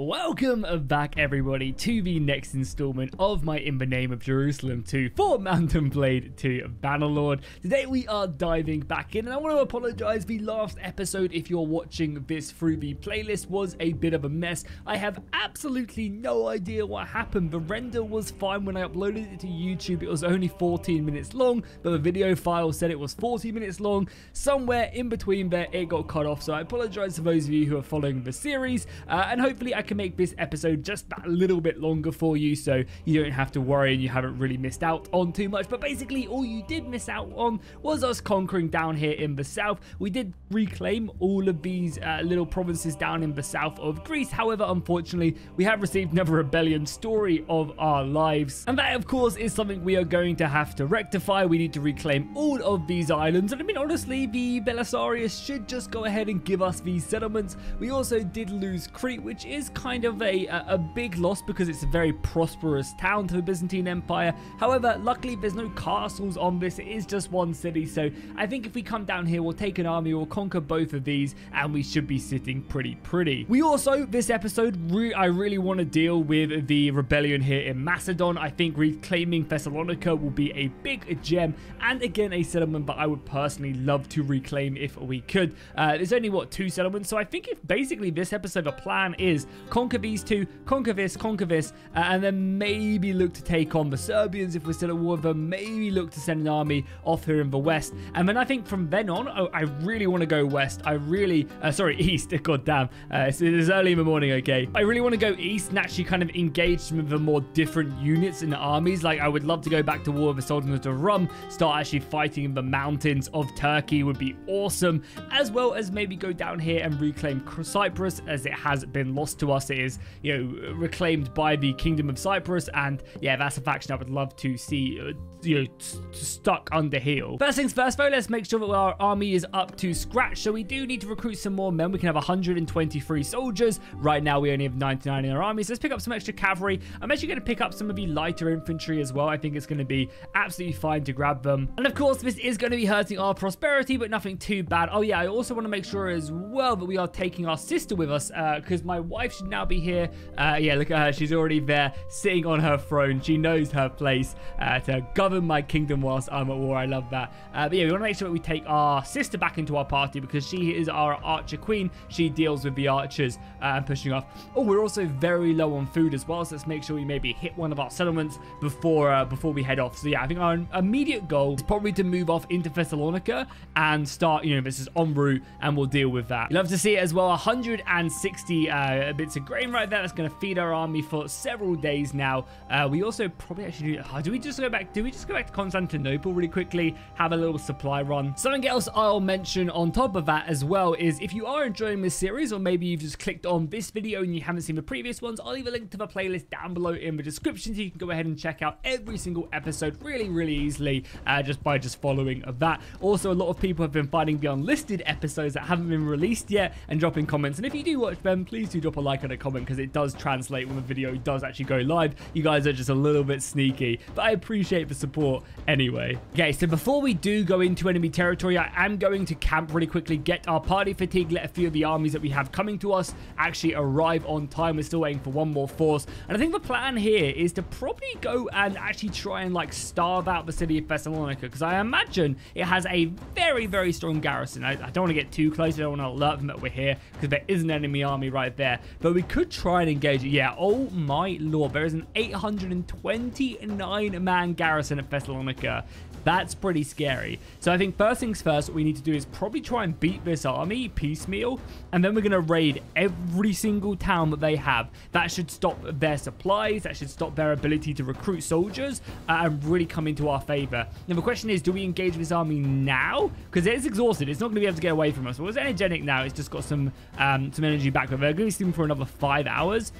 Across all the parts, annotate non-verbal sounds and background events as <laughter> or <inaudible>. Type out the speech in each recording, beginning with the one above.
Welcome back everybody to the next installment of my In the Name of Jerusalem 2 for Mount and Blade 2 Bannerlord. Today we are diving back in and I want to apologize the last episode if you're watching this through the playlist was a bit of a mess. I have absolutely no idea what happened. The render was fine when I uploaded it to YouTube. It was only 14 minutes long but the video file said it was 40 minutes long. Somewhere in between there it got cut off so I apologize to those of you who are following the series uh, and hopefully I can make this episode just that little bit longer for you so you don't have to worry and you haven't really missed out on too much. But basically, all you did miss out on was us conquering down here in the south. We did reclaim all of these uh, little provinces down in the south of Greece. However, unfortunately, we have received another rebellion story of our lives. And that, of course, is something we are going to have to rectify. We need to reclaim all of these islands. And I mean, honestly, the Belisarius should just go ahead and give us these settlements. We also did lose Crete, which is kind of a, a big loss because it's a very prosperous town to the Byzantine Empire. However, luckily there's no castles on this. It is just one city. So I think if we come down here, we'll take an army, we'll conquer both of these, and we should be sitting pretty pretty. We also, this episode, re I really want to deal with the rebellion here in Macedon. I think reclaiming Thessalonica will be a big gem and again a settlement that I would personally love to reclaim if we could. Uh, there's only, what, two settlements? So I think if basically this episode, the plan is conquer these two, conquer this, conquer this, uh, and then maybe look to take on the Serbians if we're still at war with them, maybe look to send an army off here in the west. And then I think from then on, oh, I really want to go west. I really, uh, sorry, <laughs> east, god damn. Uh, it's, it's early in the morning, okay. I really want to go east and actually kind of engage some of the more different units and armies. Like, I would love to go back to war with the Sultanate of Rum, start actually fighting in the mountains of Turkey would be awesome, as well as maybe go down here and reclaim Cyprus as it has been lost to us. It is, you know, reclaimed by the Kingdom of Cyprus, and yeah, that's a faction I would love to see, uh, you know, stuck under heel. First things first, though, let's make sure that our army is up to scratch. So we do need to recruit some more men. We can have 123 soldiers. Right now, we only have 99 in our army, so let's pick up some extra cavalry. I'm actually going to pick up some of the lighter infantry as well. I think it's going to be absolutely fine to grab them. And of course, this is going to be hurting our prosperity, but nothing too bad. Oh yeah, I also want to make sure as well that we are taking our sister with us, because uh, my wife should now be here. Uh, yeah, look at her. She's already there, sitting on her throne. She knows her place uh, to govern my kingdom whilst I'm at war. I love that. Uh, but yeah, we want to make sure that we take our sister back into our party because she is our archer queen. She deals with the archers uh, and pushing off. Oh, we're also very low on food as well, so let's make sure we maybe hit one of our settlements before uh, before we head off. So yeah, I think our immediate goal is probably to move off into Thessalonica and start, you know, this is en route and we'll deal with that. Love to see it as well. 160 uh, bits of grain right there. That's going to feed our army for several days now. Uh, we also probably actually do, oh, do we just go back? Do we just go back to Constantinople really quickly? Have a little supply run. Something else I'll mention on top of that as well is if you are enjoying this series or maybe you've just clicked on this video and you haven't seen the previous ones, I'll leave a link to the playlist down below in the description so you can go ahead and check out every single episode really, really easily uh, just by just following that. Also, a lot of people have been finding the unlisted episodes that haven't been released yet and dropping comments. And if you do watch them, please do drop a like and a comment because it does translate when the video does actually go live. You guys are just a little bit sneaky, but I appreciate the support anyway. Okay, so before we do go into enemy territory, I am going to camp really quickly, get our party fatigue, let a few of the armies that we have coming to us actually arrive on time. We're still waiting for one more force. And I think the plan here is to probably go and actually try and like starve out the city of Thessalonica because I imagine it has a very, very strong garrison. I, I don't want to get too close. I don't want to alert them that we're here because there is an enemy army right there. But we could try and engage it. Yeah, oh my lord. There is an 829 man garrison at Thessalonica. That's pretty scary. So I think first things first, what we need to do is probably try and beat this army piecemeal, and then we're going to raid every single town that they have. That should stop their supplies, that should stop their ability to recruit soldiers, uh, and really come into our favor. Now the question is, do we engage this army now? Because it is exhausted. It's not going to be able to get away from us. Well, it's energetic now. It's just got some, um, some energy back, but they're going to be sleeping for another five hours.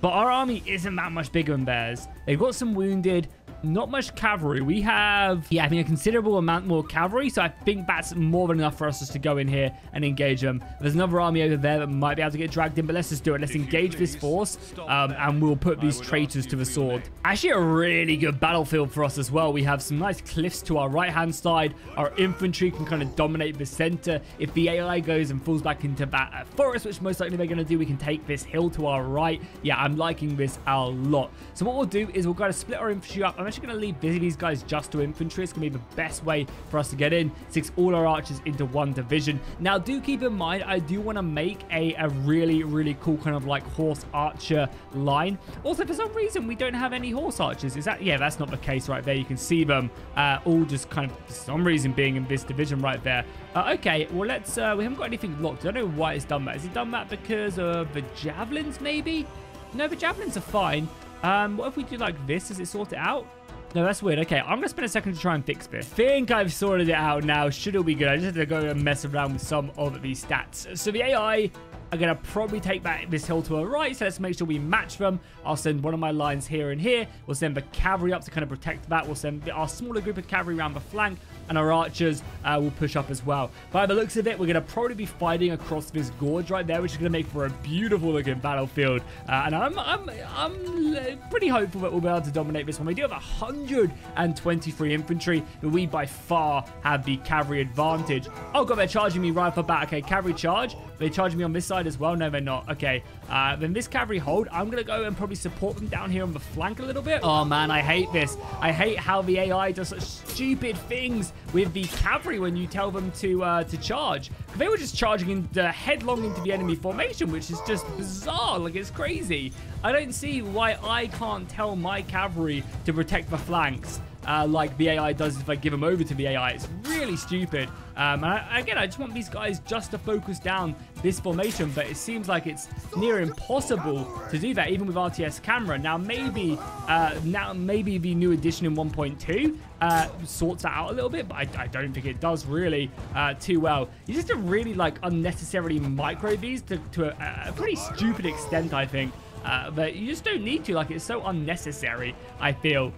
But our army isn't that much bigger than theirs. They've got some wounded, not much cavalry. We have, yeah, I mean, a considerable amount more cavalry. So I think that's more than enough for us just to go in here and engage them. There's another army over there that might be able to get dragged in, but let's just do it. Let's engage this force um, and we'll put these traitors to the sword. Actually, a really good battlefield for us as well. We have some nice cliffs to our right-hand side. Our infantry can kind of dominate the center. If the AI goes and falls back into that uh, forest, which most likely they're going to do, we can take this hill to our right. Yeah, I'm liking this a lot. So what we'll do is we'll kind of split our infantry up. I'm actually going to leave these guys just to infantry. It's going to be the best way for us to get in. Six all our archers into one division. Now, do keep in mind, I do want to make a, a really, really cool kind of like horse archer line. Also, for some reason, we don't have any horse archers. Is that... Yeah, that's not the case right there. You can see them uh, all just kind of, for some reason, being in this division right there. Uh, okay, well, let's... Uh, we haven't got anything locked. I don't know why it's done that. Has it done that because of the javelins, maybe? No, the javelins are fine. Um, what if we do like this? Does it sort it out? No, that's weird. Okay, I'm going to spend a second to try and fix this. think I've sorted it out now. Should it be good? I just have to go and mess around with some of these stats. So the AI are going to probably take back this hill to our right, so let's make sure we match them. I'll send one of my lines here and here. We'll send the cavalry up to kind of protect that. We'll send our smaller group of cavalry around the flank, and our archers uh, will push up as well. By the looks of it, we're going to probably be fighting across this gorge right there, which is going to make for a beautiful looking battlefield. Uh, and I'm, I'm, I'm pretty hopeful that we'll be able to dominate this one. We do have 123 infantry, but we by far have the cavalry advantage. Oh god, they're charging me right off the bat. Okay, cavalry charge. They're charging me on this side as well. No, they're not. Okay, uh, then this cavalry hold. I'm going to go and probably support them down here on the flank a little bit. Oh man, I hate this. I hate how the AI does such stupid things with the cavalry when you tell them to uh, to charge. They were just charging in, headlong into the enemy formation, which is just bizarre. Like, it's crazy. I don't see why I can't tell my cavalry to protect the flanks uh, like the AI does if I give them over to the AI. It's really stupid. Um, and I, again, I just want these guys just to focus down this formation, but it seems like it's near impossible to do that, even with RTS camera. Now, maybe uh, now maybe the new edition in 1.2 uh, sorts that out a little bit, but I, I don't think it does really uh, too well. You just have to really like unnecessarily micro these to, to a, a pretty stupid extent, I think. Uh, but you just don't need to. Like, it's so unnecessary, I feel.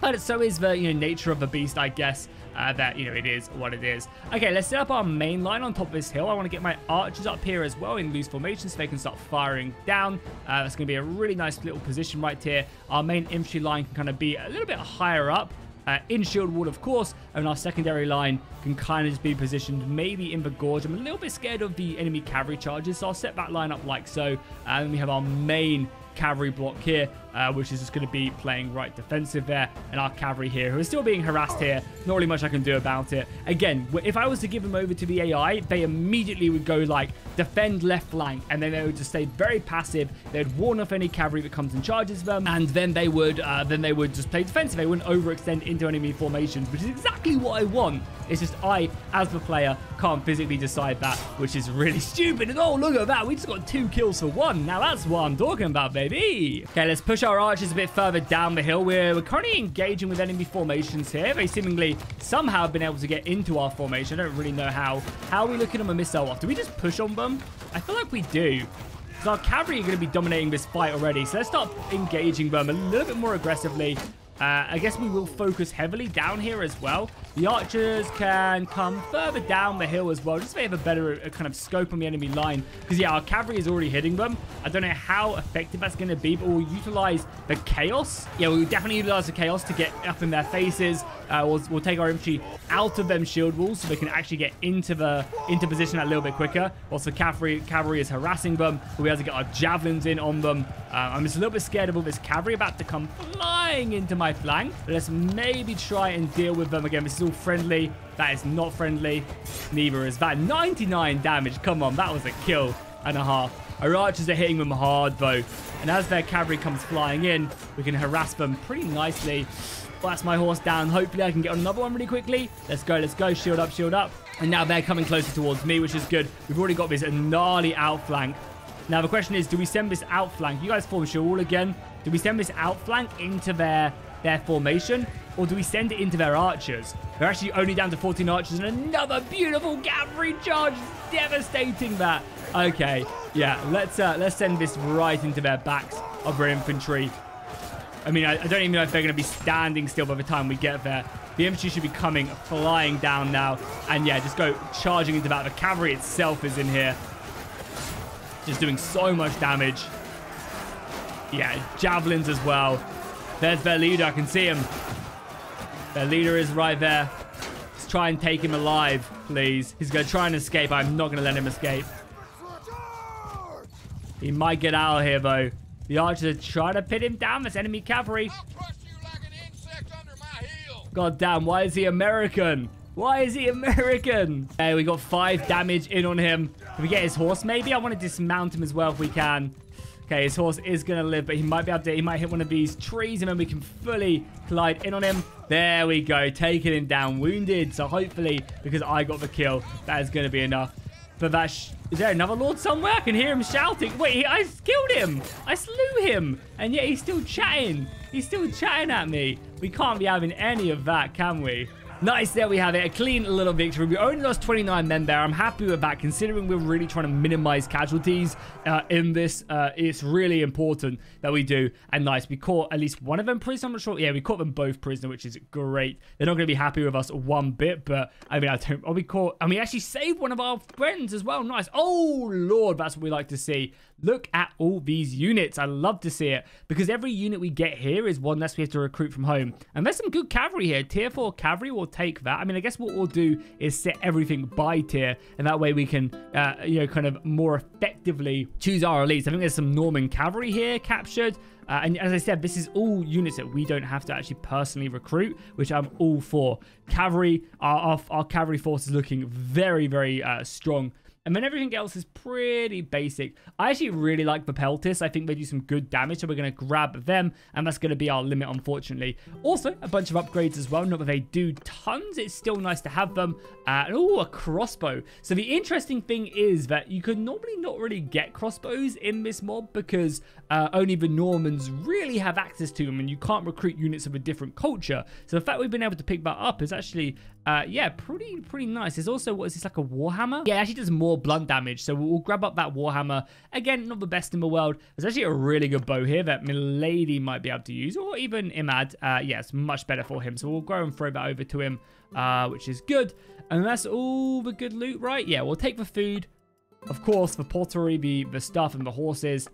But so is the you know nature of the beast, I guess. Uh, that, you know, it is what it is. Okay, let's set up our main line on top of this hill. I want to get my archers up here as well in loose formation so they can start firing down. Uh, that's going to be a really nice little position right here. Our main infantry line can kind of be a little bit higher up. Uh, in shield wall, of course, and our secondary line can kind of just be positioned maybe in the gorge. I'm a little bit scared of the enemy cavalry charges, so I'll set that line up like so. And we have our main cavalry block here, uh, which is just going to be playing right defensive there. And our cavalry here, who are still being harassed here. Not really much I can do about it. Again, if I was to give them over to the AI, they immediately would go like defend left flank. And then they would just stay very passive. They'd warn off any cavalry that comes and charges them. And then they would uh, then they would just play defensive. They wouldn't overextend into enemy formations, which is exactly what I want. It's just I, as the player, can't physically decide that, which is really <laughs> stupid. And oh, look at that. We just got two kills for one. Now that's what I'm talking about, baby. Okay, let's push our archers a bit further down the hill. We're, we're currently engaging with enemy formations here. They seemingly somehow have been able to get into our formation. I don't really know how. How are we looking them a missile off? Do we just push on them? I feel like we do. Because our cavalry are going to be dominating this fight already. So let's start engaging them a little bit more aggressively. Uh, I guess we will focus heavily down here as well. The archers can come further down the hill as well, just so they have a better uh, kind of scope on the enemy line. Because, yeah, our cavalry is already hitting them. I don't know how effective that's going to be, but we'll utilize the chaos. Yeah, we'll definitely utilize the chaos to get up in their faces. Uh, we'll, we'll take our infantry out of them shield walls so they can actually get into the into position a little bit quicker. Also, cavalry, cavalry is harassing them. We'll be able to get our javelins in on them. Uh, I'm just a little bit scared of all this cavalry about to come flying into my flank. Let's maybe try and deal with them again. This is all friendly. That is not friendly. Neither is that. 99 damage. Come on, that was a kill and a half. Our archers are hitting them hard, though. And as their cavalry comes flying in, we can harass them pretty nicely. That's my horse down. Hopefully, I can get on another one really quickly. Let's go, let's go. Shield up, shield up. And now they're coming closer towards me, which is good. We've already got this gnarly outflank. Now, the question is, do we send this outflank? You guys form wall again. Do we send this outflank into their their formation? Or do we send it into their archers? They're actually only down to 14 archers and another beautiful cavalry charge. Devastating that. Okay, yeah, let's uh, let's send this right into their backs of their infantry. I mean, I, I don't even know if they're going to be standing still by the time we get there. The infantry should be coming flying down now. And yeah, just go charging into that. The cavalry itself is in here. Just doing so much damage. Yeah, javelins as well. There's their leader. I can see him. Their leader is right there. Let's try and take him alive, please. He's going to try and escape. I'm not going to let him escape. He might get out of here, though. The archers are trying to pin him down. This enemy cavalry. God damn, why is he American? Why is he <laughs> American? Hey, we got five damage in on him. Can we get his horse, maybe? I want to dismount him as well if we can. Okay, his horse is going to live, but he might be able to... He might hit one of these trees, and then we can fully collide in on him. There we go, taking him down, wounded. So hopefully, because I got the kill, that is going to be enough. But that... Is there another lord somewhere? I can hear him shouting. Wait, I killed him. I slew him. And yet he's still chatting. He's still chatting at me. We can't be having any of that, can we? Nice, there we have it. A clean little victory. We only lost 29 men there. I'm happy with that, considering we're really trying to minimize casualties uh, in this. Uh, it's really important that we do. And nice, we caught at least one of them prisoner. I'm not sure. Yeah, we caught them both prisoner, which is great. They're not going to be happy with us one bit, but I mean, I don't. Oh, we caught. And we actually saved one of our friends as well. Nice. Oh, Lord, that's what we like to see. Look at all these units. I love to see it because every unit we get here is one less we have to recruit from home. And there's some good cavalry here. Tier 4 cavalry will take that. I mean, I guess what we'll do is set everything by tier and that way we can, uh, you know, kind of more effectively choose our elites. I think there's some Norman cavalry here captured. Uh, and as I said, this is all units that we don't have to actually personally recruit, which I'm all for. Cavalry, our, our, our cavalry force is looking very, very uh, strong. And then everything else is pretty basic. I actually really like the Peltis. I think they do some good damage, so we're going to grab them, and that's going to be our limit, unfortunately. Also, a bunch of upgrades as well. Not that they do tons, it's still nice to have them. Uh, oh, a crossbow. So the interesting thing is that you could normally not really get crossbows in this mod because uh, only the Normans really have access to them, and you can't recruit units of a different culture. So the fact we've been able to pick that up is actually, uh, yeah, pretty pretty nice. There's also, what is this, like a Warhammer? Yeah, it actually does more blunt damage. So we'll grab up that Warhammer. Again, not the best in the world. There's actually a really good bow here that Milady might be able to use, or even Imad. Uh, yeah, it's much better for him. So we'll go and throw that over to him, uh, which is good. And that's all the good loot, right? Yeah, we'll take the food. Of course, the pottery, the, the stuff, and the horses.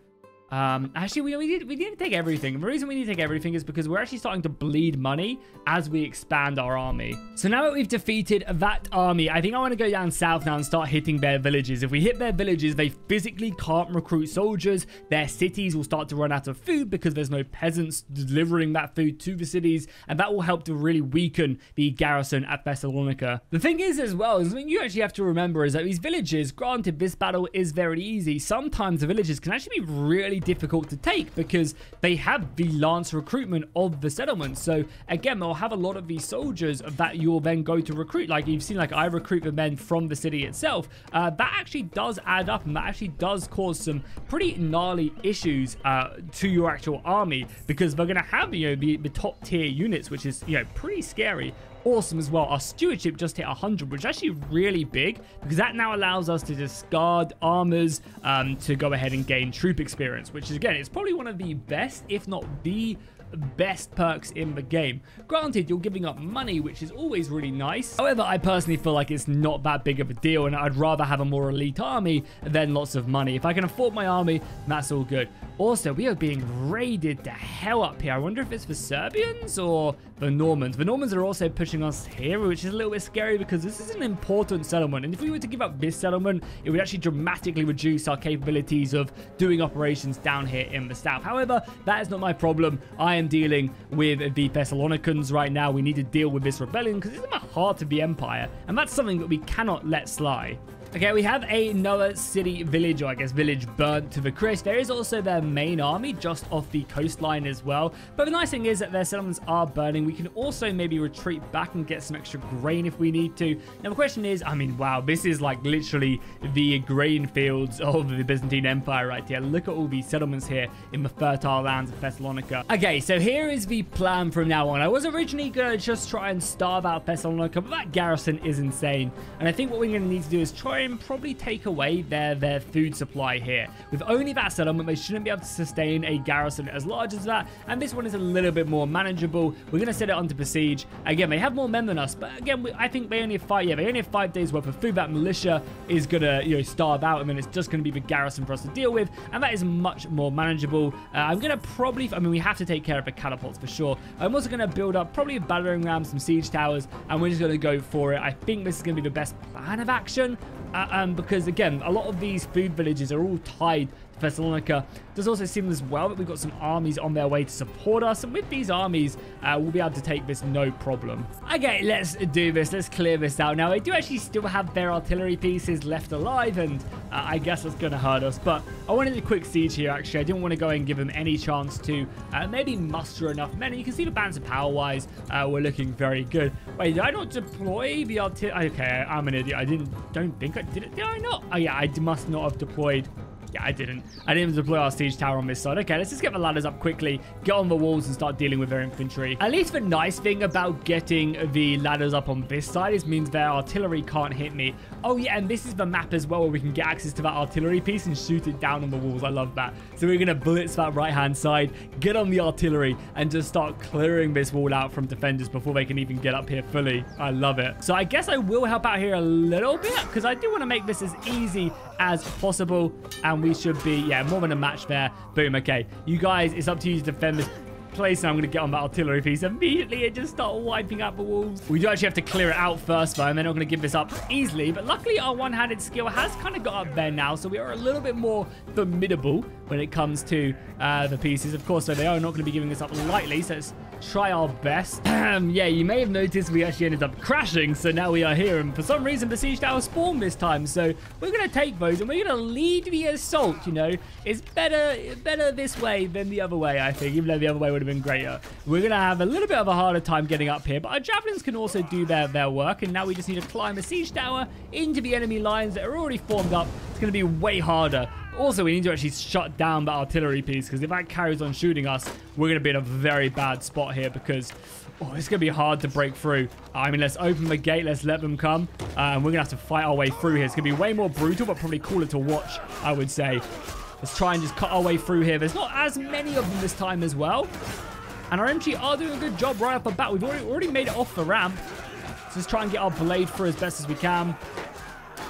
Um, actually, we, we, need, we need to take everything. The reason we need to take everything is because we're actually starting to bleed money as we expand our army. So now that we've defeated that army, I think I want to go down south now and start hitting their villages. If we hit their villages, they physically can't recruit soldiers. Their cities will start to run out of food because there's no peasants delivering that food to the cities. And that will help to really weaken the garrison at Thessalonica. The thing is as well, is something you actually have to remember is that these villages, granted this battle is very easy, sometimes the villages can actually be really difficult to take because they have the lance recruitment of the settlement. So again, they'll have a lot of these soldiers that you'll then go to recruit. Like you've seen, like I recruit the men from the city itself. Uh, that actually does add up and that actually does cause some pretty gnarly issues uh, to your actual army because they're going to have, you know, the, the top tier units, which is, you know, pretty scary awesome as well. Our stewardship just hit 100, which is actually really big because that now allows us to discard armors um, to go ahead and gain troop experience, which is, again, it's probably one of the best, if not the best perks in the game. Granted, you're giving up money, which is always really nice. However, I personally feel like it's not that big of a deal, and I'd rather have a more elite army than lots of money. If I can afford my army, that's all good. Also, we are being raided to hell up here. I wonder if it's the Serbians or the Normans. The Normans are also pushing us here, which is a little bit scary because this is an important settlement. And if we were to give up this settlement, it would actually dramatically reduce our capabilities of doing operations down here in the south. However, that is not my problem. I am dealing with the Thessalonians right now. We need to deal with this rebellion because it's in the heart of the Empire. And that's something that we cannot let slide. Okay, we have another city village, or I guess village burnt to the crisp. There is also their main army just off the coastline as well. But the nice thing is that their settlements are burning. We can also maybe retreat back and get some extra grain if we need to. Now, the question is, I mean, wow, this is like literally the grain fields of the Byzantine Empire right here. Look at all these settlements here in the fertile lands of Thessalonica. Okay, so here is the plan from now on. I was originally going to just try and starve out Thessalonica, but that garrison is insane. And I think what we're going to need to do is try and probably take away their, their food supply here. With only that settlement, they shouldn't be able to sustain a garrison as large as that, and this one is a little bit more manageable. We're going to set it onto Besiege. Again, they have more men than us, but again, we, I think they only have five, yeah, they only have five days worth of food. That militia is going to, you know, starve out, and then it's just going to be the garrison for us to deal with, and that is much more manageable. Uh, I'm going to probably, I mean, we have to take care of the catapults for sure. I'm also going to build up probably a battering ram, some siege towers, and we're just going to go for it. I think this is going to be the best plan of action, um, because again, a lot of these food villages are all tied Thessalonica. Does also seem as well that we've got some armies on their way to support us. And with these armies, uh, we'll be able to take this no problem. Okay, let's do this. Let's clear this out. Now, they do actually still have their artillery pieces left alive. And uh, I guess that's going to hurt us. But I wanted a quick siege here, actually. I didn't want to go and give them any chance to uh, maybe muster enough men. You can see the bands of power-wise, uh, we're looking very good. Wait, did I not deploy the artillery? Okay, I'm an idiot. I didn't, don't think I did it. Did I not? Oh, yeah, I must not have deployed yeah, I didn't. I didn't deploy our siege tower on this side. Okay, let's just get the ladders up quickly, get on the walls and start dealing with their infantry. At least the nice thing about getting the ladders up on this side is means their artillery can't hit me. Oh yeah, and this is the map as well where we can get access to that artillery piece and shoot it down on the walls. I love that. So we're going to blitz that right-hand side, get on the artillery and just start clearing this wall out from defenders before they can even get up here fully. I love it. So I guess I will help out here a little bit because I do want to make this as easy as possible and we should be, yeah, more than a match there. Boom, okay. You guys, it's up to you to defend this place and I'm going to get on that artillery piece immediately and just start wiping out the walls. We do actually have to clear it out first though and they're not going to give this up easily but luckily our one-handed skill has kind of got up there now so we are a little bit more formidable when it comes to uh, the pieces. Of course, so they are not going to be giving this up lightly so let's try our best. <clears throat> yeah, you may have noticed we actually ended up crashing so now we are here and for some reason the siege tower spawned this time so we're going to take those and we're going to lead the assault, you know. It's better, better this way than the other way, I think, even though the other way would have been greater. We're going to have a little bit of a harder time getting up here, but our javelins can also do their, their work, and now we just need to climb a siege tower into the enemy lines that are already formed up. It's going to be way harder. Also, we need to actually shut down the artillery piece, because if that carries on shooting us, we're going to be in a very bad spot here, because... Oh, it's going to be hard to break through. I mean, let's open the gate. Let's let them come. And we're going to have to fight our way through here. It's going to be way more brutal, but probably cooler to watch, I would say. Let's try and just cut our way through here. There's not as many of them this time as well. And our MG are doing a good job right off the bat. We've already, already made it off the ramp. So let's try and get our blade through as best as we can.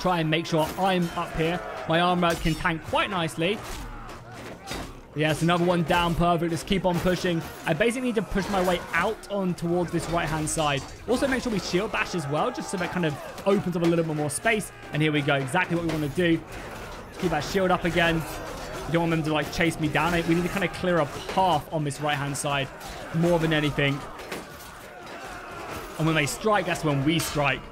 Try and make sure I'm up here. My armor can tank quite nicely. Yes, another one down. Perfect. Just keep on pushing. I basically need to push my way out on towards this right-hand side. Also, make sure we shield bash as well, just so that kind of opens up a little bit more space. And here we go. Exactly what we want to do. Keep that shield up again. You don't want them to like chase me down. We need to kind of clear a path on this right-hand side more than anything. And when they strike, that's when we strike.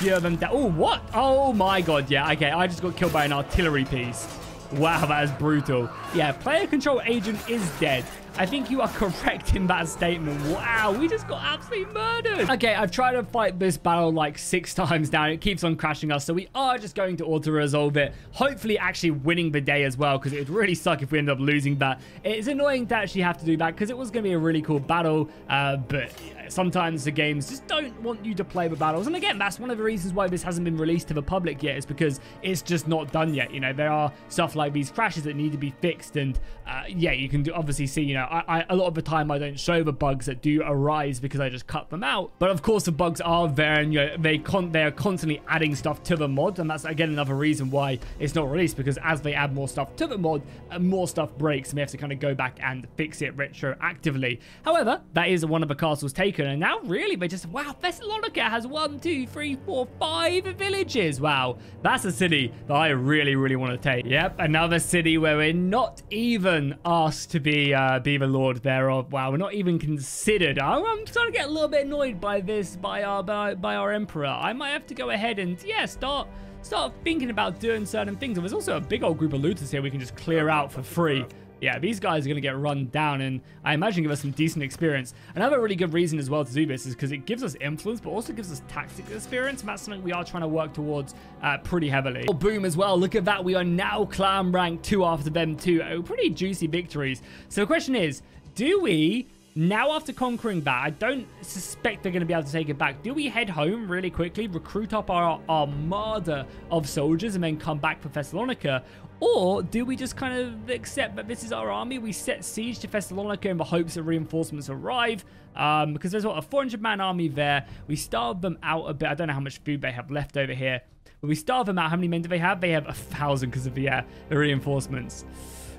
Them down. Oh, what? Oh my god, yeah. Okay, I just got killed by an artillery piece. Wow, that is brutal. Yeah, player control agent is dead. I think you are <laughs> correct in that statement. Wow, we just got absolutely murdered. Okay, I've tried to fight this battle like six <laughs> times now. It keeps on crashing us, so we are just going to auto-resolve it. Hopefully actually winning the day as well, because it would really suck if we end up losing that. It's annoying to actually have to do that, because it was going to be a really cool battle, uh, but sometimes the games just don't want you to play the battles. And again, that's one of the reasons why this hasn't been released to the public yet, is because it's just not done yet. You know, there are stuff like these crashes that need to be fixed, and uh, yeah, you can do, obviously see, you know, I, I, a lot of the time I don't show the bugs that do arise because I just cut them out. But of course, the bugs are there, and you know, they con they are constantly adding stuff to the mod, and that's again another reason why it's not released because as they add more stuff to the mod, uh, more stuff breaks, and we have to kind of go back and fix it retroactively. However, that is one of the castles taken, and now really they just wow, Thessalonica has one, two, three, four, five villages. Wow, that's a city that I really, really want to take. Yep, another city where we're not even asked to be uh, be the lord thereof. Wow, we're not even considered. I'm, I'm starting to get a little bit annoyed by this, by our by, by our emperor. I might have to go ahead and yeah, start start thinking about doing certain things. And there's also a big old group of looters here we can just clear out for free yeah, these guys are going to get run down and I imagine give us some decent experience. Another really good reason as well to do this is because it gives us influence, but also gives us tactical experience. And that's something we are trying to work towards uh, pretty heavily. Oh, boom as well. Look at that. We are now clan rank two after them too. Oh, pretty juicy victories. So the question is, do we Now, after conquering that, I don't suspect they're going to be able to take it back. Do we head home really quickly, recruit up our armada of soldiers, and then come back for Thessalonica? Or do we just kind of accept that this is our army? We set siege to Thessalonica in the hopes that reinforcements arrive. Um, because there's what, a 400-man army there. We starve them out a bit. I don't know how much food they have left over here. But we starve them out. How many men do they have? They have a thousand because of the, uh, the reinforcements.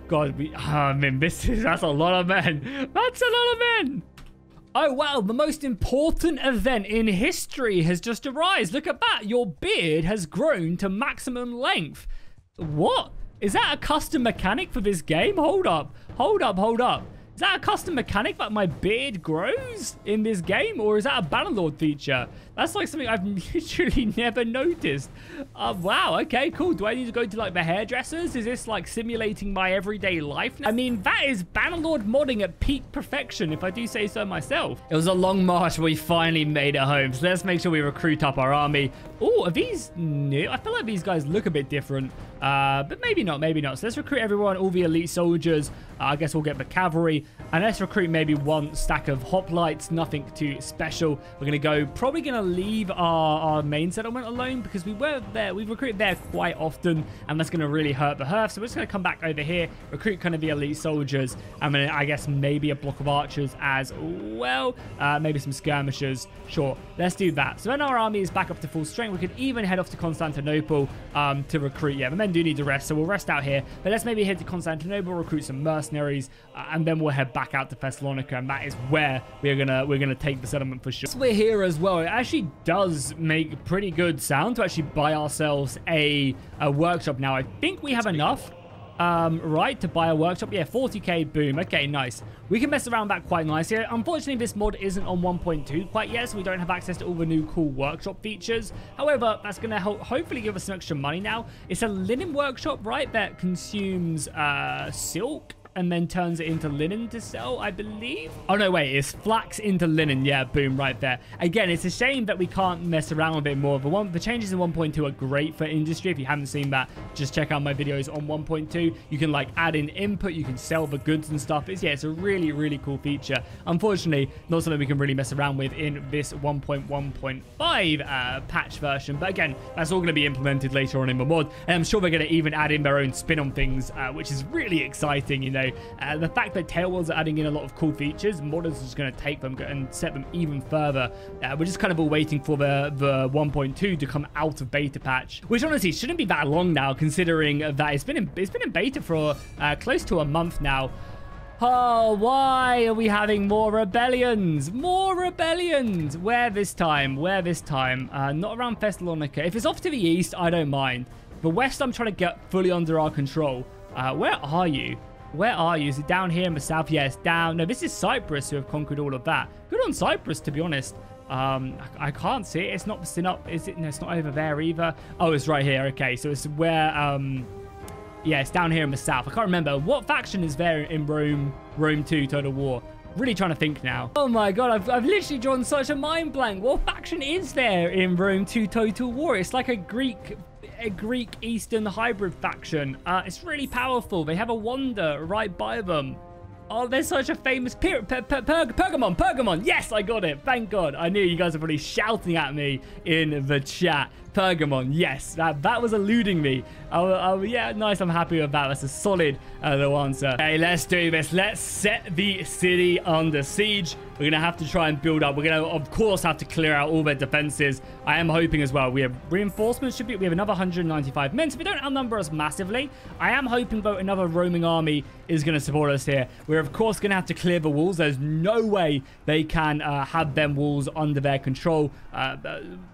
God, we, oh, I mean, this is, that's a lot of men. That's a lot of men. Oh, wow, the most important event in history has just arisen. Look at that. Your beard has grown to maximum length. What? Is that a custom mechanic for this game? Hold up. Hold up, hold up. Is that a custom mechanic that my beard grows in this game? Or is that a Bannerlord feature? That's like something I've <laughs> literally never noticed. Uh, wow, okay, cool. Do I need to go to like the hairdressers? Is this like simulating my everyday life? I mean, that is Bannerlord modding at peak perfection, if I do say so myself. It was a long march, but we finally made it home. So let's make sure we recruit up our army. Oh, are these new? I feel like these guys look a bit different. Uh, but maybe not, maybe not. So let's recruit everyone, all the elite soldiers. Uh, I guess we'll get the cavalry. And let's recruit maybe one stack of hoplites, nothing too special. We're going to go, probably going to leave our, our main settlement alone because we were there, We've recruited there quite often and that's going to really hurt the Hearth. So we're just going to come back over here, recruit kind of the elite soldiers and then I guess maybe a block of archers as well. Uh, maybe some skirmishers. Sure, let's do that. So when our army is back up to full strength, we could even head off to Constantinople um, to recruit. Yeah, the men do need to rest, so we'll rest out here. But let's maybe head to Constantinople, recruit some mercenaries, uh, and then we'll head back out to Thessalonica, and that is where we're gonna we're gonna take the settlement for sure. So we're here as well. It actually does make pretty good sound to actually buy ourselves a a workshop now. I think we have enough um, right, to buy a workshop. Yeah, 40k, boom. Okay, nice. We can mess around that quite nicely. Unfortunately, this mod isn't on 1.2 quite yet, so we don't have access to all the new cool workshop features. However, that's going to help hopefully give us some extra money now. It's a linen workshop, right, that consumes uh, silk and then turns it into linen to sell, I believe. Oh, no, wait. It's flax into linen. Yeah, boom, right there. Again, it's a shame that we can't mess around a bit more. The, one, the changes in 1.2 are great for industry. If you haven't seen that, just check out my videos on 1.2. You can, like, add in input. You can sell the goods and stuff. It's, yeah, it's a really, really cool feature. Unfortunately, not something we can really mess around with in this 1.1.5 uh, patch version. But again, that's all going to be implemented later on in the mod. And I'm sure they're going to even add in their own spin on things, uh, which is really exciting, you know know, uh, the fact that TaleWorlds are adding in a lot of cool features, modders is going to take them and set them even further. Uh, we're just kind of all waiting for the, the 1.2 to come out of beta patch, which honestly shouldn't be that long now, considering that it's been in, it's been in beta for uh, close to a month now. Oh, why are we having more rebellions? More rebellions! Where this time? Where this time? Uh, not around Thessalonica. If it's off to the east, I don't mind. The west, I'm trying to get fully under our control. Uh, where are you? Where are you? Is it down here in the south? Yes, down. No, this is Cyprus who have conquered all of that. Good on Cyprus, to be honest. Um, I, I can't see it. It's not it's not. Is it? No, it's not over there either. Oh, it's right here. Okay, so it's where. Um, yeah, it's down here in the south. I can't remember what faction is there in Rome. Rome 2 Total War. Really trying to think now. Oh my god, I've, I've literally drawn such a mind blank. What faction is there in Rome 2 Total War? It's like a Greek a Greek Eastern hybrid faction. Uh, it's really powerful. They have a wonder right by them. Oh, there's such a famous per per per Pergamon, Pergamon. Yes, I got it. Thank God. I knew you guys were probably shouting at me in the chat. Pergamon, yes, that that was eluding me. Oh, yeah, nice. I'm happy with that. That's a solid uh, little answer. Okay, let's do this. Let's set the city under siege. We're going to have to try and build up. We're going to, of course, have to clear out all their defenses. I am hoping as well. We have reinforcements. Should be, we have another 195 men. So we don't outnumber us massively. I am hoping, though, another roaming army is going to support us here. We're, of course, going to have to clear the walls. There's no way they can uh, have them walls under their control. Uh,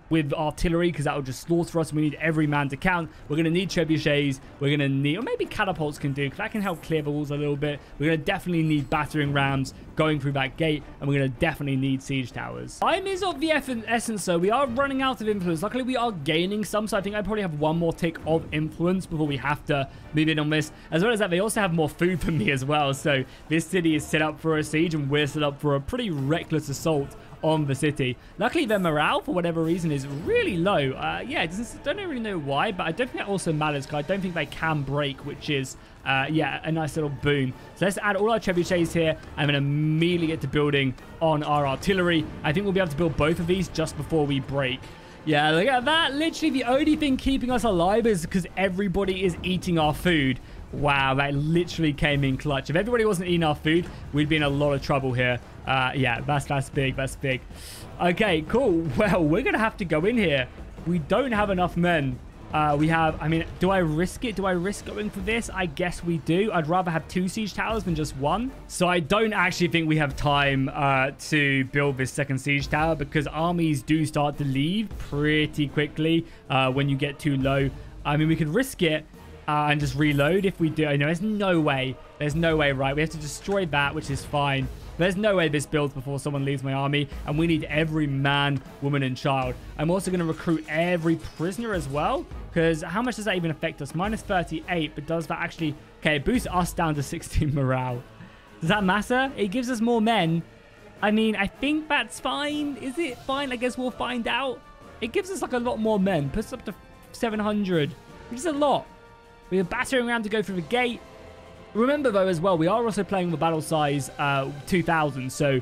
with artillery because that will just slaughter us. We need every man to count. We're going to need trebuchets. We're going to need, or maybe catapults can do because that can help clear the walls a little bit. We're going to definitely need battering rams going through that gate and we're going to definitely need siege towers. Time is of the essence so we are running out of influence. Luckily we are gaining some so I think I probably have one more tick of influence before we have to move in on this. As well as that they also have more food for me as well so this city is set up for a siege and we're set up for a pretty reckless assault on the city. Luckily, their morale, for whatever reason, is really low. Uh, yeah, I don't really know why, but I don't think that also matters because I don't think they can break, which is uh, yeah, a nice little boon. So let's add all our trebuchets here and then immediately get to building on our artillery. I think we'll be able to build both of these just before we break. Yeah, look at that. Literally the only thing keeping us alive is because everybody is eating our food. Wow, that literally came in clutch. If everybody wasn't eating our food, we'd be in a lot of trouble here. Uh, yeah, that's, that's big. That's big. Okay, cool. Well, we're going to have to go in here. We don't have enough men uh, we have, I mean, do I risk it? Do I risk going for this? I guess we do. I'd rather have two siege towers than just one. So I don't actually think we have time uh, to build this second siege tower because armies do start to leave pretty quickly uh, when you get too low. I mean, we could risk it uh, and just reload if we do. I know there's no way. There's no way, right? We have to destroy that, which is fine. There's no way this builds before someone leaves my army, and we need every man, woman, and child. I'm also going to recruit every prisoner as well, because how much does that even affect us? Minus 38, but does that actually... Okay, it boosts us down to <laughs> 16 morale. Does that matter? It gives us more men. I mean, I think that's fine. Is it fine? I guess we'll find out. It gives us like a lot more men. Puts up to 700, which is a lot. We are battering around to go through the gate. Remember, though, as well, we are also playing with battle size uh, 2,000. So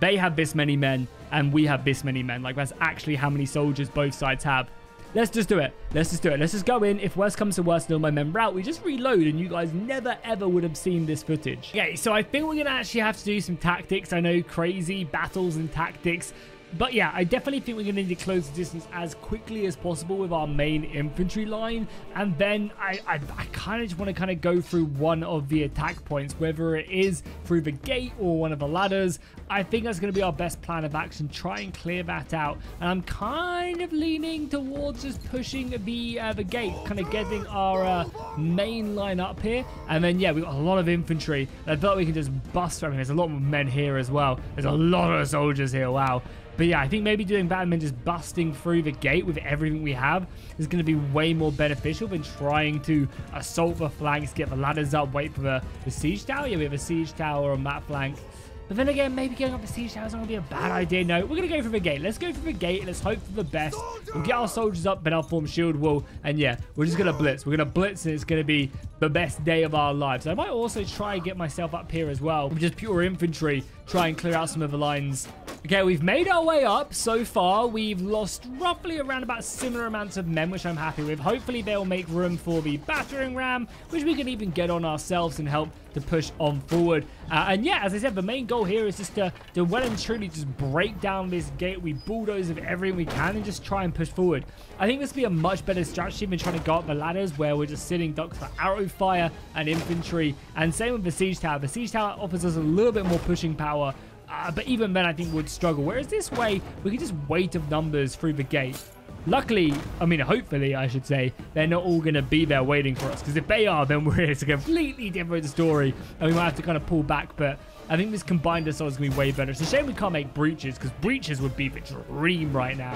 they have this many men and we have this many men. Like, that's actually how many soldiers both sides have. Let's just do it. Let's just do it. Let's just go in. If worst comes to worst all my men route, we just reload and you guys never ever would have seen this footage. Okay, so I think we're going to actually have to do some tactics. I know crazy battles and tactics but yeah, I definitely think we're going to need to close the distance as quickly as possible with our main infantry line. And then I, I, I kind of just want to kind of go through one of the attack points, whether it is through the gate or one of the ladders. I think that's going to be our best plan of action. Try and clear that out. And I'm kind of leaning towards just pushing the uh, the gate, kind of getting our uh, main line up here. And then, yeah, we've got a lot of infantry. I thought we can just bust. I mean, there's a lot of men here as well. There's a lot of soldiers here. Wow. But yeah, I think maybe doing that and then just busting through the gate with everything we have is going to be way more beneficial than trying to assault the flanks, get the ladders up, wait for the, the siege tower. Yeah, we have a siege tower on that flank. But then again, maybe going up the siege tower is not going to be a bad idea. No, we're going to go for the gate. Let's go for the gate. And let's hope for the best. We'll get our soldiers up, then I'll form shield wall. And yeah, we're just going to blitz. We're going to blitz and it's going to be the best day of our lives. I might also try and get myself up here as well. Just pure infantry. Try and clear out some of the lines Okay, we've made our way up so far. We've lost roughly around about similar amounts of men, which I'm happy with. Hopefully, they'll make room for the battering ram, which we can even get on ourselves and help to push on forward. Uh, and yeah, as I said, the main goal here is just to, to well and truly just break down this gate. We bulldoze of everything we can and just try and push forward. I think this would be a much better strategy than trying to go up the ladders where we're just sitting ducks for arrow fire and infantry. And same with the siege tower. The siege tower offers us a little bit more pushing power uh, but even then, I think would struggle. Whereas this way, we can just weight of numbers through the gate. Luckily, I mean, hopefully, I should say, they're not all going to be there waiting for us. Because if they are, then <laughs> we're it's a completely different story. And we might have to kind of pull back. But I think this combined assault is going to be way better. It's a shame we can't make breaches. Because breaches would be the dream right now.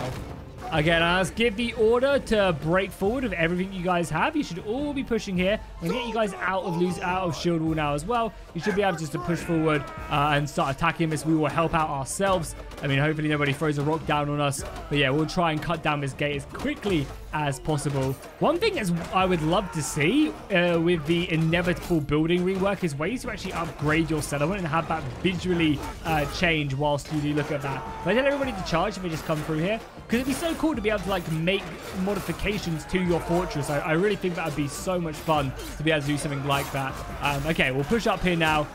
Again, let's give the order to break forward of everything you guys have. You should all be pushing here. I'm going to get you guys out of lose out of shield wall now as well. You should be able just to push forward uh, and start attacking this. We will help out ourselves. I mean, hopefully nobody throws a rock down on us. But yeah, we'll try and cut down this gate as quickly as possible. One thing is I would love to see uh, with the inevitable building rework is ways to actually upgrade your settlement and have that visually uh, change whilst you do look at that. But I tell everybody to charge if they just come through here because it'd be so cool to be able to like make modifications to your fortress. I, I really think that would be so much fun to be able to do something like that. Um, okay, we'll push up here now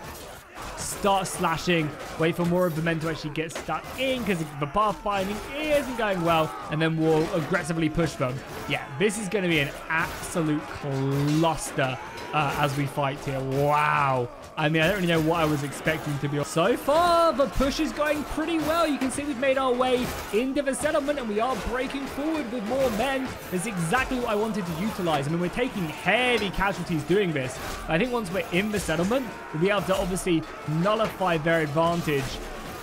start slashing, wait for more of the men to actually get stuck in because the pathfinding isn't going well, and then we'll aggressively push them. Yeah, this is going to be an absolute cluster uh, as we fight here. Wow. I mean, I don't really know what I was expecting to be. So far, the push is going pretty well. You can see we've made our way into the settlement and we are breaking forward with more men. That's exactly what I wanted to utilize. I mean, we're taking heavy casualties doing this. I think once we're in the settlement, we'll be able to obviously nullify their advantage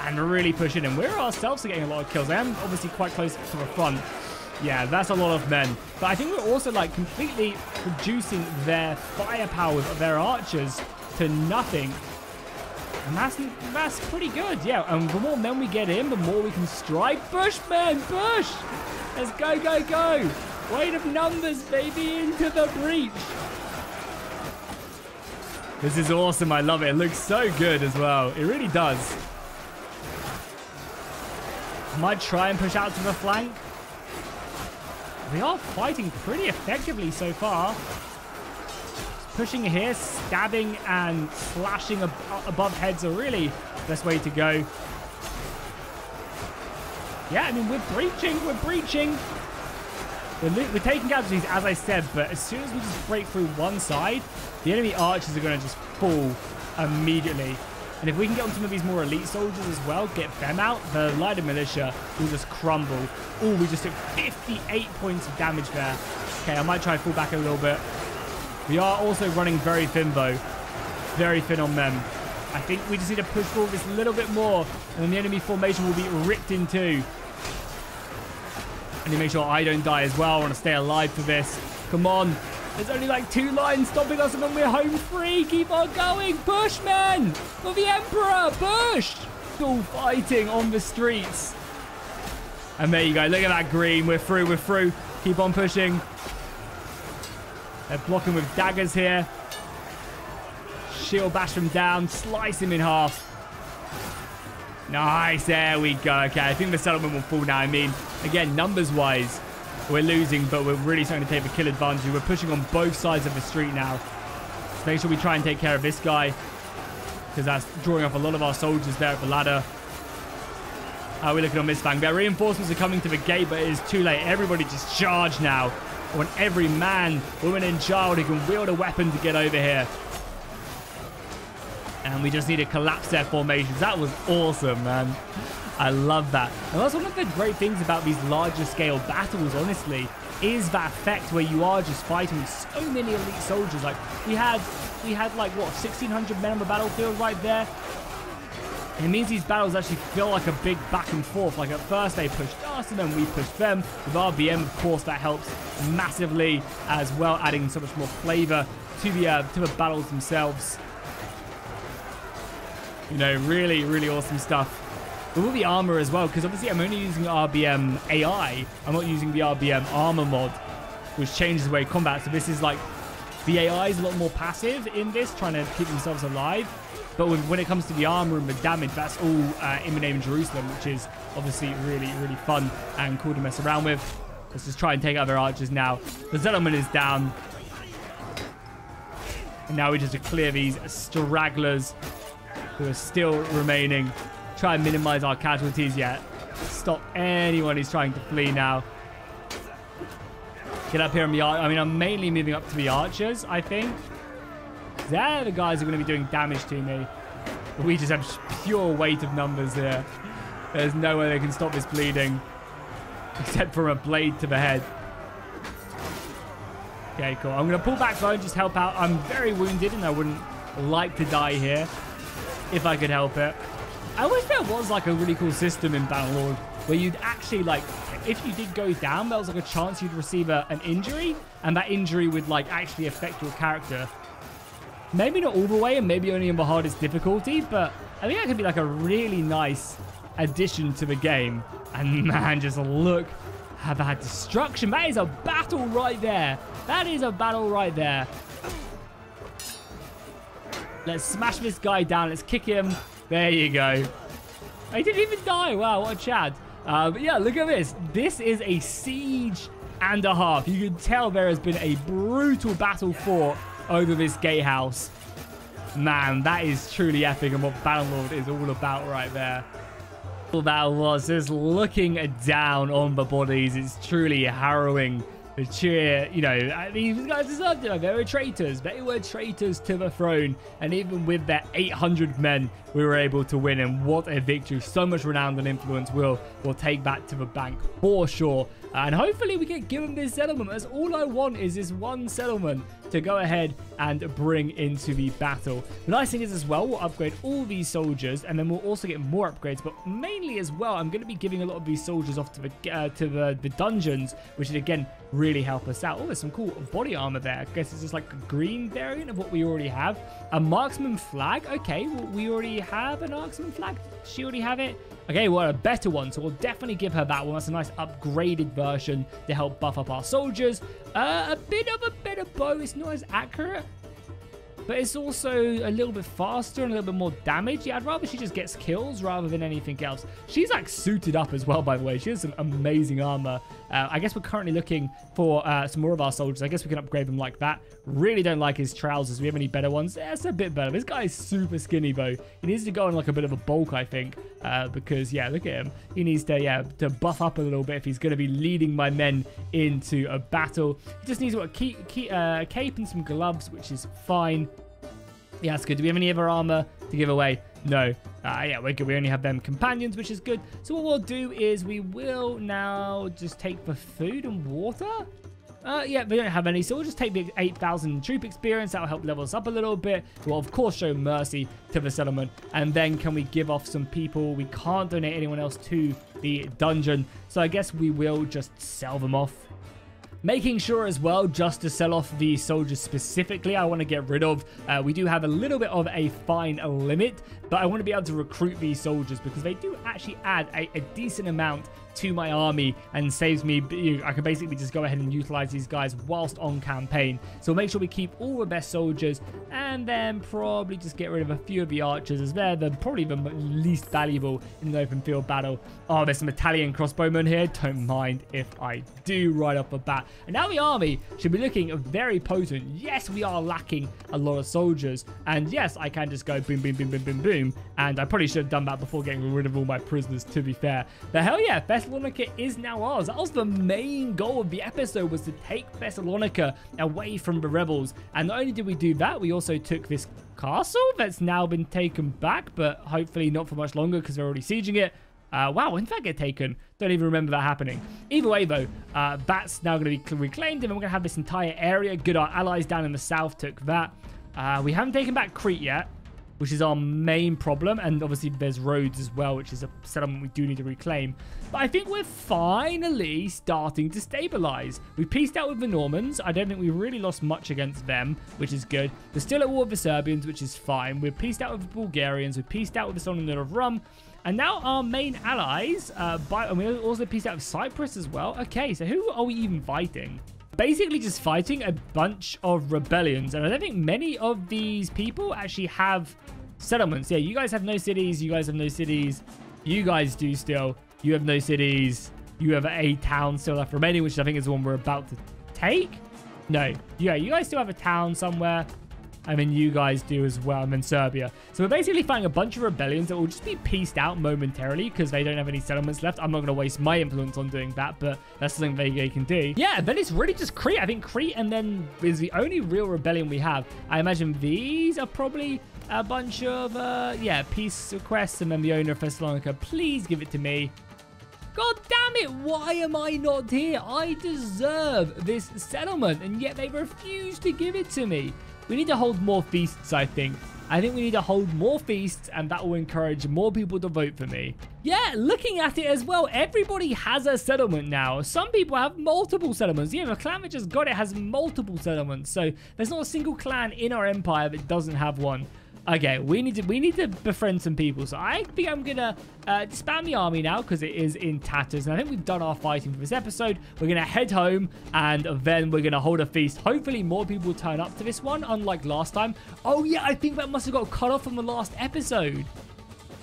and really push in. And we're ourselves getting a lot of kills. I am obviously quite close to the front. Yeah, that's a lot of men. But I think we're also like completely reducing their firepower of their archers to nothing. And that's, that's pretty good, yeah. And the more men we get in, the more we can strike. Bushmen, push! Let's go, go, go! Weight of numbers, baby, into the breach. This is awesome. I love it. It looks so good as well. It really does. Might try and push out to the flank. We are fighting pretty effectively so far. Pushing here, stabbing and slashing ab above heads are really the best way to go. Yeah, I mean, we're breaching, we're breaching. We're, we're taking casualties, as I said, but as soon as we just break through one side, the enemy archers are going to just fall immediately. And if we can get on some of these more elite soldiers as well, get them out, the lighter militia will just crumble. Oh, we just took 58 points of damage there. Okay, I might try to fall back a little bit. We are also running very thin, though. Very thin on them. I think we just need to push forward this a little bit more, and then the enemy formation will be ripped in two. I need to make sure I don't die as well. I want to stay alive for this. Come on. There's only like two lines stopping us, and then we're home free. Keep on going. Push, men. For the Emperor. Push. Still fighting on the streets. And there you go. Look at that green. We're through. We're through. Keep on pushing. They're blocking with daggers here. Shield bash him down. Slice him in half. Nice. There we go. Okay, I think the settlement will fall now. I mean, again, numbers-wise, we're losing, but we're really starting to take the kill advantage. We're pushing on both sides of the street now. Let's make sure we try and take care of this guy. Because that's drawing off a lot of our soldiers there at the ladder. How are we looking on this flank? Their reinforcements are coming to the gate, but it is too late. Everybody just charge now. Want every man, woman, and child who can wield a weapon to get over here. And we just need to collapse their formations. That was awesome, man. I love that. And that's one of the great things about these larger scale battles, honestly, is that effect where you are just fighting so many elite soldiers. Like, we had, we had like, what, 1,600 men on the battlefield right there? It means these battles actually feel like a big back and forth. Like at first they pushed us and then we pushed them. With RBM, of course, that helps massively as well, adding so much more flavor to the uh, to the battles themselves. You know, really, really awesome stuff. With the armor as well, because obviously I'm only using RBM AI. I'm not using the RBM armor mod, which changes the way combat. So this is like, the AI is a lot more passive in this, trying to keep themselves alive. But when, when it comes to the armor and the damage, that's all uh, in the name of Jerusalem, which is obviously really, really fun and cool to mess around with. Let's just try and take out their archers now. The settlement is down. And now we just clear these stragglers who are still remaining. Try and minimize our casualties yet. Stop anyone who's trying to flee now. Get up here on the arch. I mean, I'm mainly moving up to the archers, I think. They're the guys who are going to be doing damage to me. We just have pure weight of numbers here. There's no way they can stop this bleeding. Except for a blade to the head. Okay, cool. I'm going to pull back though and just help out. I'm very wounded and I wouldn't like to die here if I could help it. I wish there was like a really cool system in Bannerlord where you'd actually like, if you did go down, there was like a chance you'd receive a, an injury and that injury would like actually affect your character. Maybe not all the way and maybe only in the hardest difficulty, but I think that could be like a really nice addition to the game. And <laughs> man, just look at that destruction. That is a battle right there. That is a battle right there. Let's smash this guy down. Let's kick him. There you go. He didn't even die. Wow, what a chad. Uh, but yeah, look at this. This is a siege and a half. You can tell there has been a brutal battle fought over this gatehouse. Man, that is truly epic and what Bannerlord is all about right there. All that was just looking down on the bodies. It's truly harrowing the cheer, you know, uh, these guys deserved it. They were traitors. They were traitors to the throne. And even with their 800 men, we were able to win. And what a victory. So much renown and influence will will take back to the bank for sure. And hopefully we can give them this settlement. As all I want is this one settlement to go ahead and bring into the battle. The nice thing is as well, we'll upgrade all these soldiers and then we'll also get more upgrades. But mainly as well, I'm going to be giving a lot of these soldiers off to the uh, to the, the dungeons, which would again really help us out. Oh, there's some cool body armor there. I guess it's just like a green variant of what we already have. A marksman flag. Okay, well, we already have an marksman flag. Does she already have it? Okay, well, a better one, so we'll definitely give her that one. That's a nice upgraded version to help buff up our soldiers. Uh, a bit of a better bow. It's not as accurate. but it's also a little bit faster and a little bit more damage. Yeah, I'd rather she just gets kills rather than anything else. She's like suited up as well, by the way. She has some amazing armor. Uh, I guess we're currently looking for uh, some more of our soldiers. I guess we can upgrade them like that. Really don't like his trousers. We have any better ones? Yeah, a bit better. This guy is super skinny, though. He needs to go on like a bit of a bulk, I think, uh, because, yeah, look at him. He needs to, yeah, to buff up a little bit if he's going to be leading my men into a battle. He just needs what, a uh, cape and some gloves, which is fine. Yeah, that's good. Do we have any other armor to give away? No. Uh, yeah, we're good. We only have them companions, which is good. So what we'll do is we will now just take the food and water. Uh, yeah, we don't have any, so we'll just take the 8,000 troop experience. That'll help level us up a little bit. We'll, of course, show mercy to the settlement. And then can we give off some people? We can't donate anyone else to the dungeon. So I guess we will just sell them off Making sure as well, just to sell off the soldiers specifically, I want to get rid of. Uh, we do have a little bit of a fine limit, but I want to be able to recruit these soldiers because they do actually add a, a decent amount to my army and saves me. I can basically just go ahead and utilize these guys whilst on campaign. So make sure we keep all the best soldiers and then probably just get rid of a few of the archers as they're the, probably the least valuable in an open field battle. Oh, there's some Italian crossbowmen here. Don't mind if I do right off the bat. And now the army should be looking very potent. Yes, we are lacking a lot of soldiers. And yes, I can just go boom, boom, boom, boom, boom, boom. And I probably should have done that before getting rid of all my prisoners, to be fair. But hell yeah, Thessalonica is now ours. That was the main goal of the episode was to take Thessalonica away from the rebels. And not only did we do that, we also took this castle that's now been taken back, but hopefully not for much longer because they're already sieging it. Uh, wow, when did that get taken? Don't even remember that happening. Either way, though, uh, that's now going to be reclaimed, and we're going to have this entire area. Good, our allies down in the south took that. Uh, we haven't taken back Crete yet, which is our main problem, and obviously there's Rhodes as well, which is a settlement we do need to reclaim. But I think we're finally starting to stabilize. We pieced out with the Normans. I don't think we really lost much against them, which is good. We're still at war with the Serbians, which is fine. We're pieced out with the Bulgarians. We're pieced out with the Sultan of Rum. And now our main allies, uh, by, and we also pieced out of Cyprus as well. Okay, so who are we even fighting? Basically just fighting a bunch of rebellions. And I don't think many of these people actually have settlements. Yeah, you guys have no cities. You guys have no cities. You guys do still. You have no cities. You have a town still left remaining, which I think is the one we're about to take. No. Yeah, you guys still have a town somewhere. I mean, you guys do as well. I'm in Serbia. So we're basically fighting a bunch of rebellions that will just be pieced out momentarily because they don't have any settlements left. I'm not going to waste my influence on doing that, but that's something they, they can do. Yeah, then it's really just Crete. I think Crete and then is the only real rebellion we have. I imagine these are probably a bunch of, uh, yeah, peace requests. And then the owner of Thessalonica, please give it to me. God damn it, why am I not here? I deserve this settlement, and yet they refuse to give it to me. We need to hold more feasts, I think. I think we need to hold more feasts and that will encourage more people to vote for me. Yeah, looking at it as well, everybody has a settlement now. Some people have multiple settlements. Yeah, the clan that just got it has multiple settlements. So there's not a single clan in our empire that doesn't have one. Okay, we need to we need to befriend some people. So I think I'm gonna uh, disband the army now because it is in tatters. And I think we've done our fighting for this episode. We're gonna head home and then we're gonna hold a feast. Hopefully more people turn up to this one, unlike last time. Oh yeah, I think that must have got cut off from the last episode.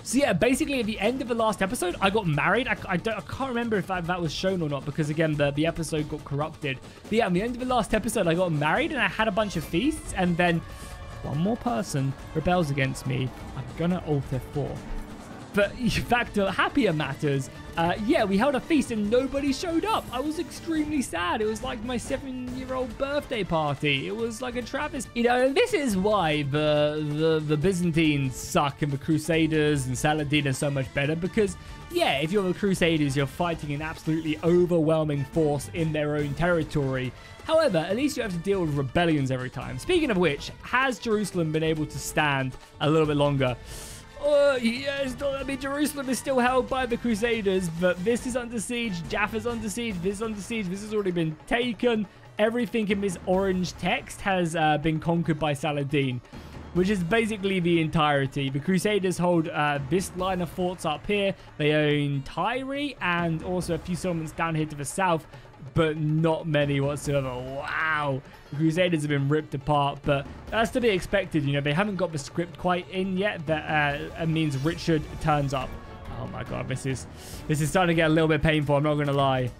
So yeah, basically at the end of the last episode, I got married. I, I, I can't remember if that, that, was shown or not because again, the, the episode got corrupted. But yeah, at the end of the last episode, I got married and I had a bunch of feasts and then one more person rebels against me, I'm gonna alter four. But <laughs> back to happier matters, uh, yeah, we held a feast and nobody showed up. I was extremely sad. It was like my seven-year-old birthday party. It was like a travesty. You know, this is why the, the, the Byzantines suck and the Crusaders and Saladin are so much better because, yeah, if you're the Crusaders, you're fighting an absolutely overwhelming force in their own territory. However, at least you have to deal with rebellions every time. Speaking of which, has Jerusalem been able to stand a little bit longer? Oh, yes, I mean, Jerusalem is still held by the Crusaders, but this is under siege. Jaffa's under siege. This is under siege. This has already been taken. Everything in this orange text has uh, been conquered by Saladin which is basically the entirety. The Crusaders hold uh, this line of forts up here. They own Tyre and also a few settlements down here to the south. But not many whatsoever. Wow. The Crusaders have been ripped apart, but that's to be expected. You know, they haven't got the script quite in yet. That uh, means Richard turns up. Oh my god, this is this is starting to get a little bit painful. I'm not going to lie.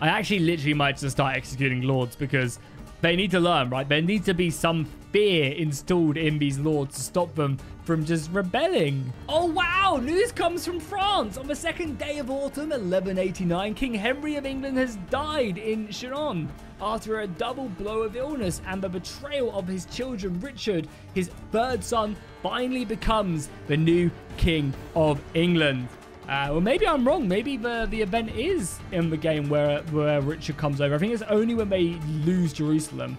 I actually literally might just start executing lords because they need to learn, right? There needs to be some fear installed in these lords to stop them from just rebelling. Oh, wow. News comes from France. On the second day of autumn, 1189, King Henry of England has died in Chinon after a double blow of illness and the betrayal of his children. Richard, his third son, finally becomes the new King of England. Uh, well, maybe I'm wrong. Maybe the, the event is in the game where, where Richard comes over. I think it's only when they lose Jerusalem.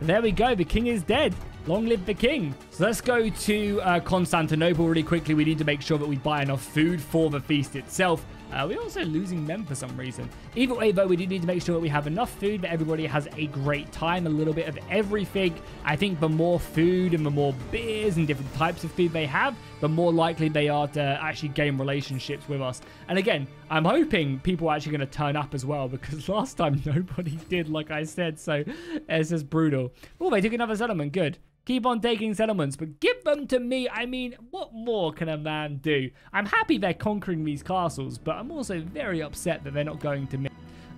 There we go. The king is dead. Long live the king. So let's go to uh, Constantinople really quickly. We need to make sure that we buy enough food for the feast itself. Uh, we're also losing men for some reason. Either way, though, we do need to make sure that we have enough food, that everybody has a great time, a little bit of everything. I think the more food and the more beers and different types of food they have, the more likely they are to actually gain relationships with us. And again, I'm hoping people are actually going to turn up as well, because <laughs> last time nobody did, like I said, so it's just brutal. Oh, they took another settlement. Good. Keep on taking settlements, but give them to me. I mean, what more can a man do? I'm happy they're conquering these castles, but I'm also very upset that they're not going to me.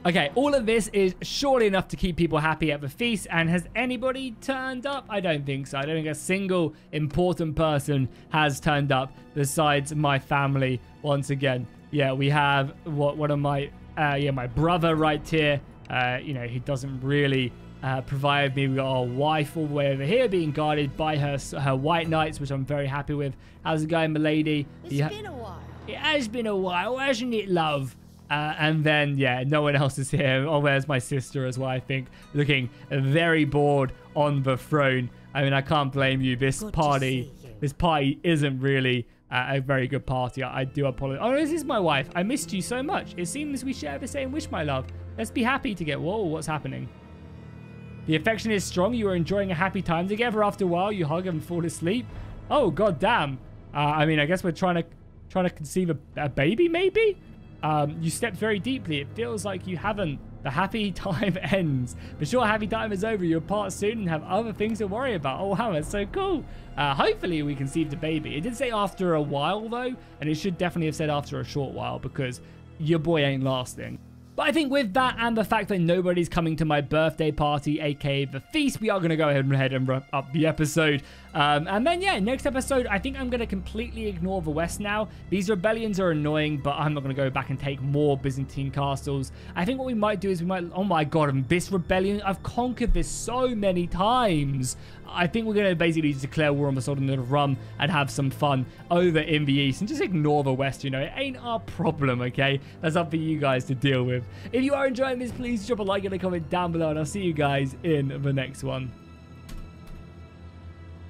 Okay, all of this is surely enough to keep people happy at the feast. And has anybody turned up? I don't think so. I don't think a single important person has turned up besides my family once again. Yeah, we have what one of my, uh, yeah, my brother right here. Uh, you know, he doesn't really uh, provided me with our wife all the way over here being guarded by her her white knights, which I'm very happy with. How's it going, milady? It's been a while. It has been a while, hasn't it, love? Uh, and then, yeah, no one else is here. Oh, where's my sister as well, I think, looking very bored on the throne. I mean, I can't blame you. This good party, this party isn't really uh, a very good party. I, I do apologize. Oh, this is my wife. I missed you so much. It seems we share the same wish, my love. Let's be happy to get... Whoa, what's happening? The affection is strong. You are enjoying a happy time together. After a while, you hug and fall asleep. Oh, god damn. Uh, I mean, I guess we're trying to trying to conceive a, a baby, maybe? Um, you stepped very deeply. It feels like you haven't. The happy <laughs> time ends. But sure, happy time is over. You'll part soon and have other things to worry about. Oh, wow, that's so cool. Uh, hopefully, we conceived a baby. It did say after a while, though. And it should definitely have said after a short while because your boy ain't lasting. But I think with that and the fact that nobody's coming to my birthday party, aka the feast, we are going to go ahead and wrap up the episode. Um, and then, yeah, next episode, I think I'm going to completely ignore the West now. These rebellions are annoying, but I'm not going to go back and take more Byzantine castles. I think what we might do is we might... Oh my god, this rebellion, I've conquered this so many times. I think we're going to basically declare war on the Sultan of Rum and have some fun over in the East and just ignore the West, you know. It ain't our problem, okay? That's up for you guys to deal with. If you are enjoying this, please drop a like and a comment down below and I'll see you guys in the next one.